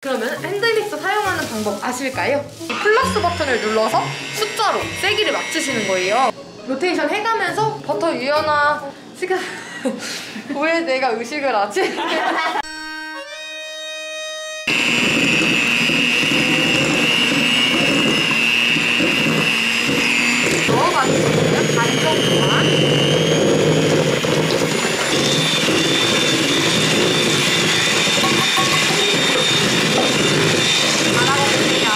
그러면 핸드믹스 사용하는 방법 아실까요? 이 플러스 버튼을 눌러서 숫자로 세기를 맞추시는 거예요. 로테이션 해가면서 버터 유연화 시간 왜 내가 의식을 하지? 넣어가지고요. 반 정도만. 알아보세요.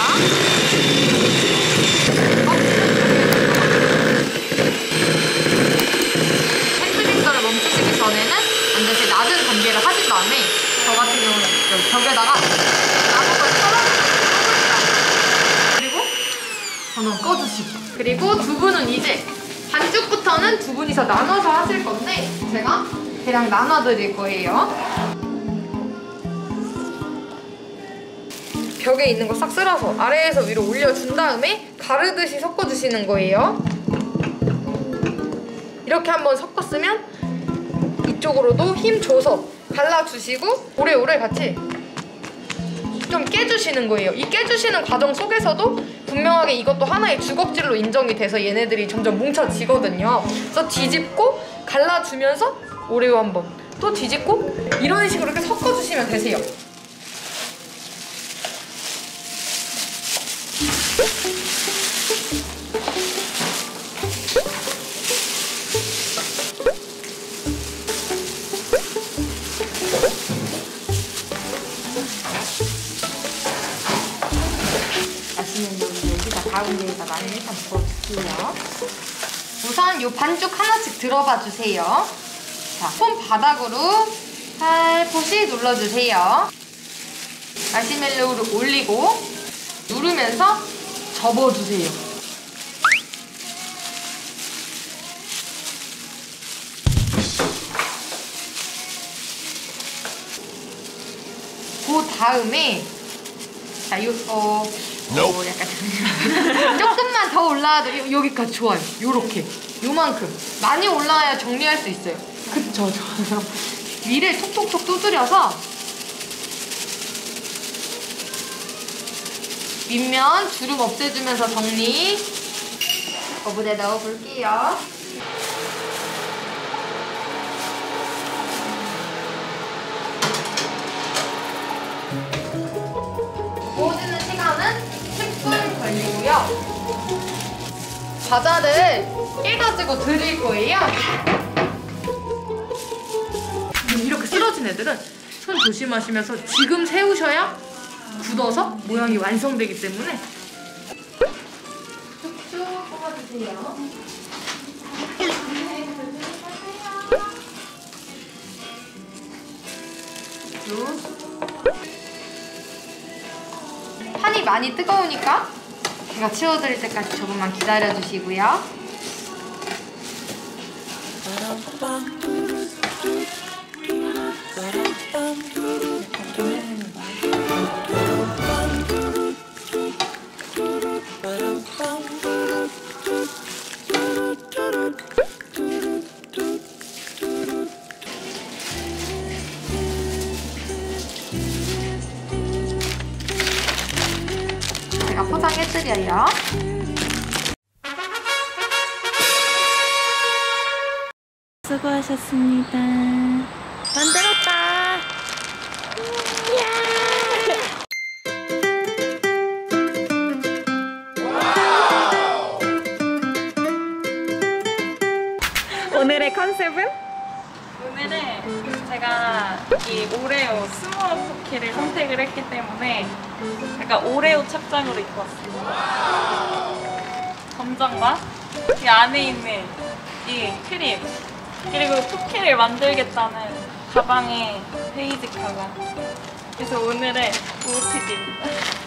핸드믹서를 멈추시기 전에는 반드시 단계를 하신 다음에 저 같은 경우는 여기 벽에다가 나무를 썰어주시고 그리고 전원 꺼주시고 그리고 두 분은 이제 반죽부터는 두 분이서 나눠서 하실 건데 제가 대략 나눠 드릴 거예요. 벽에 있는 거 싹 쓸어서 아래에서 위로 올려준 다음에 가르듯이 섞어주시는 거예요. 이렇게 한번 섞었으면 이쪽으로도 힘 줘서 갈라주시고 오래오래 같이 좀 깨주시는 거예요. 이 깨주시는 과정 속에서도 분명하게 이것도 하나의 주걱질로 인정이 돼서 얘네들이 점점 뭉쳐지거든요. 그래서 뒤집고 갈라주면서 오레오 한 번, 또 뒤집고 이런 식으로 이렇게 섞어주시면 되세요. 가운데에다 많이 일단 부어주세요. 우선 요 반죽 하나씩 들어봐 주세요. 자, 손 바닥으로 살포시 눌러주세요. 마시멜로우를 올리고 누르면서 접어주세요. 그 다음에 자, 요, 어, 어 약간 조금만 더 올라와도 요- 여기까지 좋아요. 요렇게 요만큼 많이 올라와야 정리할 수 있어요. 그쵸, 좋아요. 위를 톡톡톡 두드려서 윗면 주름 없애주면서 정리. 거부대 넣어볼게요. 과자를 깨가지고 드릴 거예요. 이렇게 쓰러진 애들은 손 조심하시면서 지금 세우셔야 굳어서 모양이 완성되기 때문에 쭉쭉 뽑아주세요. 쭉. 판이 많이 뜨거우니까 제가 치워드릴 때까지 조금만 기다려주시고요. 제가 포장해드려요. 수고하셨습니다. 만들었다. 오늘의 컨셉은? 오늘은 제가 이 오레오 스몰 쿠키를 선택을 했기 때문에 약간 오레오 착장으로 입고 왔습니다. 검정과 이 안에 있는 이 크림 그리고 쿠키를 만들겠다는 가방에 베이지 가방 그래서 오늘의 OOTD입니다.